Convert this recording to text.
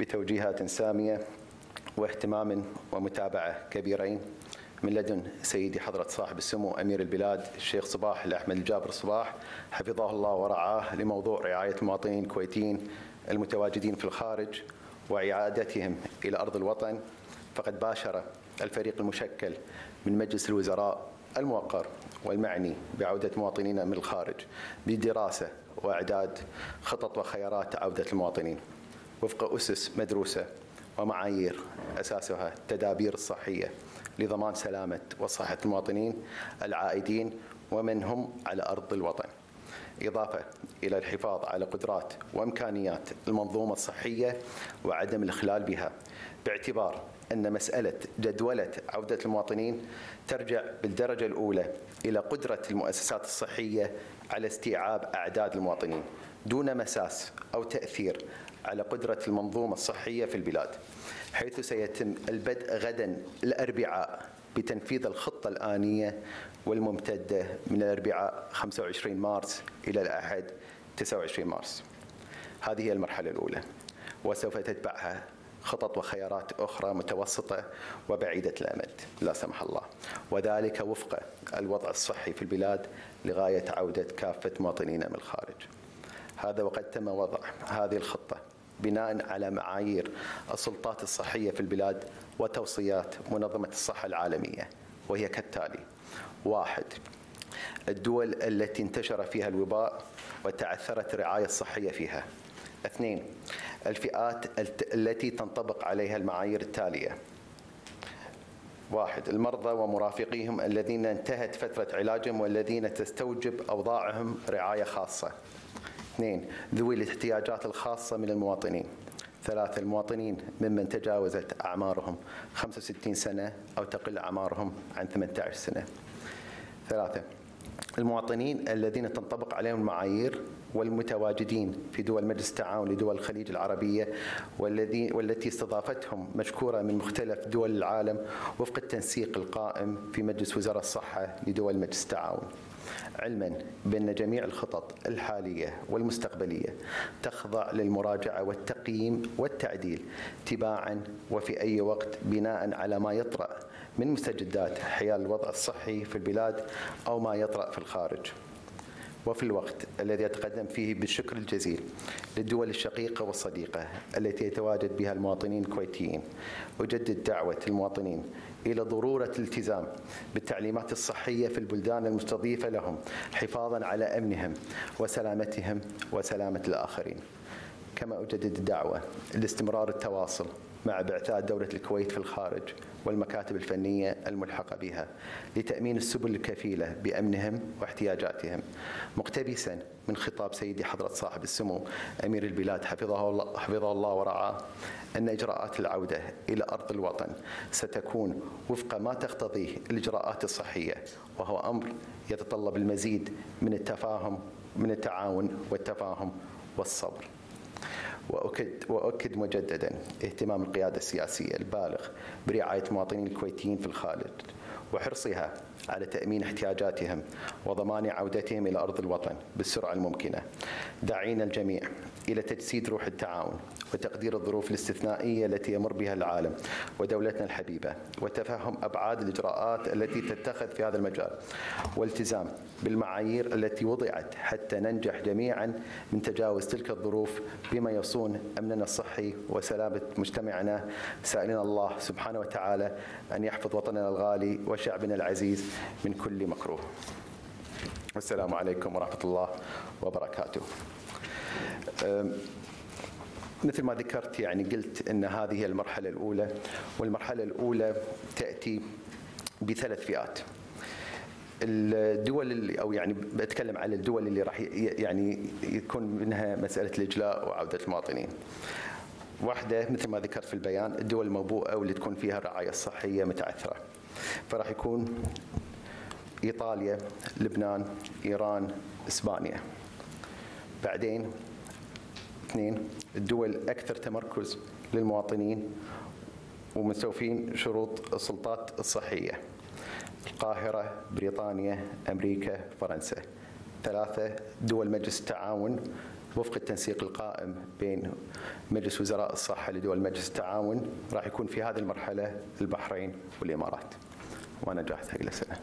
بتوجيهات سامية واهتمام ومتابعة كبيرين. من لدن سيدي حضرة صاحب السمو أمير البلاد الشيخ صباح الأحمد الجابر صباح حفظه الله ورعاه لموضوع رعاية المواطنين الكويتيين المتواجدين في الخارج وإعادتهم إلى أرض الوطن. فقد باشر الفريق المشكل من مجلس الوزراء الموقر والمعني بعودة مواطنينا من الخارج بدراسة وإعداد خطط وخيارات عودة المواطنين. وفق أسس مدروسة ومعايير أساسها التدابير الصحية لضمان سلامة وصحة المواطنين العائدين ومن هم على أرض الوطن. إضافة إلى الحفاظ على قدرات وإمكانيات المنظومة الصحية وعدم الإخلال بها باعتبار أن مسألة جدولة عودة المواطنين ترجع بالدرجة الأولى إلى قدرة المؤسسات الصحية على استيعاب أعداد المواطنين دون مساس أو تأثير على قدرة المنظومة الصحية في البلاد حيث سيتم البدء غدا الأربعاء بتنفيذ الخطة الآنية والممتدة من الأربعاء 25 مارس إلى الأحد 29 مارس. هذه هي المرحلة الأولى وسوف تتبعها خطط وخيارات أخرى متوسطة وبعيدة الأمد لا سمح الله. وذلك وفق الوضع الصحي في البلاد لغاية عودة كافة مواطنينا من الخارج. هذا وقد تم وضع هذه الخطة بناء على معايير السلطات الصحية في البلاد وتوصيات منظمة الصحة العالمية وهي كالتالي واحد الدول التي انتشر فيها الوباء وتعثرت الرعاية الصحية فيها. اثنين الفئات التي تنطبق عليها المعايير التالية. واحد المرضى ومرافقيهم الذين انتهت فترة علاجهم والذين تستوجب أوضاعهم رعاية خاصة. اثنين ذوي الاحتياجات الخاصة من المواطنين. ثلاثة المواطنين ممن تجاوزت أعمارهم 65 سنة أو تقل أعمارهم عن 18 سنة. ثلاثة المواطنين الذين تنطبق عليهم المعايير والمتواجدين في دول مجلس التعاون لدول الخليج العربية والذي والتي استضافتهم مشكورة من مختلف دول العالم وفق التنسيق القائم في مجلس وزراء الصحة لدول مجلس التعاون. علما بأن جميع الخطط الحالية والمستقبلية تخضع للمراجعة والتقييم والتعديل تباعا وفي أي وقت بناء على ما يطرأ من مستجدات حيال الوضع الصحي في البلاد أو ما يطرأ في الخارج. وفي الوقت الذي يتقدم فيه بالشكر الجزيل للدول الشقيقة والصديقة التي يتواجد بها المواطنين الكويتيين. أجدد دعوة المواطنين إلى ضرورة الالتزام بالتعليمات الصحية في البلدان المستضيفة لهم حفاظا على أمنهم وسلامتهم وسلامة الآخرين. كما أجدد الدعوة لاستمرار التواصل مع بعثات دولة الكويت في الخارج والمكاتب الفنية الملحقة بها لتأمين السبل الكفيلة بأمنهم واحتياجاتهم. مقتبسا من خطاب سيدي حضرة صاحب السمو أمير البلاد حفظه الله, حفظه الله ورعاه أن إجراءات العودة إلى أرض الوطن ستكون وفق ما تقتضيه الإجراءات الصحية وهو أمر يتطلب المزيد من التفاهم من التعاون والتفاهم والصبر. وأكد, وأكد مجددا اهتمام القيادة السياسية البالغ برعاية مواطنين الكويتيين في الخارج وحرصها على تأمين احتياجاتهم وضمان عودتهم إلى أرض الوطن بالسرعة الممكنة. داعين الجميع إلى تجسيد روح التعاون وتقدير الظروف الاستثنائية التي يمر بها العالم ودولتنا الحبيبة وتفهم أبعاد الإجراءات التي تتخذ في هذا المجال والتزام بالمعايير التي وضعت حتى ننجح جميعا من تجاوز تلك الظروف بما يصون أمننا الصحي وسلامة مجتمعنا. سائلين الله سبحانه وتعالى أن يحفظ وطننا الغالي وشعبنا العزيز من كل مكروه والسلام عليكم ورحمة الله وبركاته مثل ما ذكرت يعني قلت إن هذه هي المرحلة الأولى والمرحلة الأولى تأتي بثلاث فئات الدول اللي أو يعني بتكلم على الدول اللي راح يعني يكون منها مسألة الإجلاء وعودة المواطنين. واحدة مثل ما ذكرت في البيان الدول الموبوءه واللي تكون فيها الرعاية الصحية متعثرة. فراح يكون إيطاليا، لبنان، إيران، إسبانيا. بعدين اثنين الدول أكثر تمركز للمواطنين ومستوفين شروط السلطات الصحية. القاهرة بريطانيا أمريكا فرنسا ثلاثة دول مجلس التعاون وفق التنسيق القائم بين مجلس وزراء الصحة لدول مجلس التعاون راح يكون في هذه المرحلة البحرين والإمارات. ونجاحتها إلى سنة